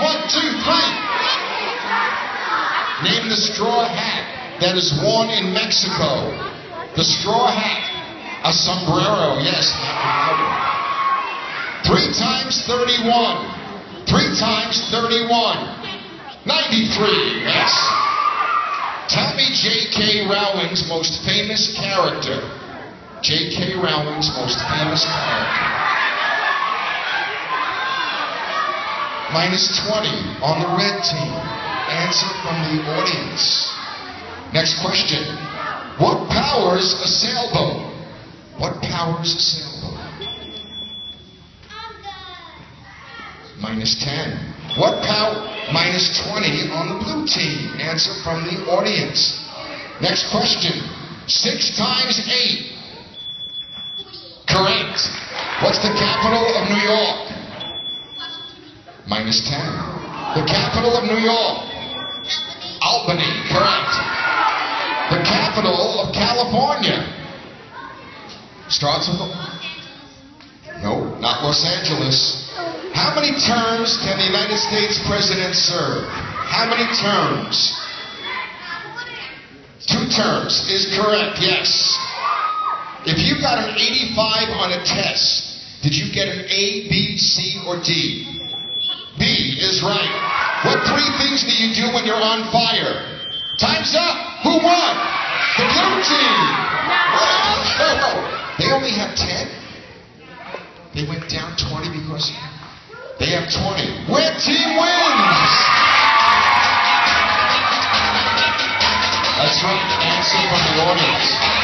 One, two, three. Name the straw hat that is worn in Mexico. The straw hat. A sombrero, yes. Three times 31. Three times 31. 93, yes. Me J.K. Rowling's most famous character. J.K. Rowling's most famous character. Minus 20 on the red team. Answer from the audience. Next question. What powers a sailboat? What powers a sailboat? Minus 10. What power? Minus 20 on the blue team. Answer from the audience. Next question. Six times eight. Correct. What's the capital of New York? Minus 10. The capital of New York? Albany. Correct. The capital of California? Starts with. No, not Los Angeles. How many terms can the United States president serve? How many terms? Two terms is correct, yes. If you got an 85 on a test, did you get an A, B, C, or D? Right. What three things do you do when you're on fire? Time's up. Who won? The blue team. No. They only have 10. They went down 20 because they have 20. Red team wins. That's right. Answer from the audience.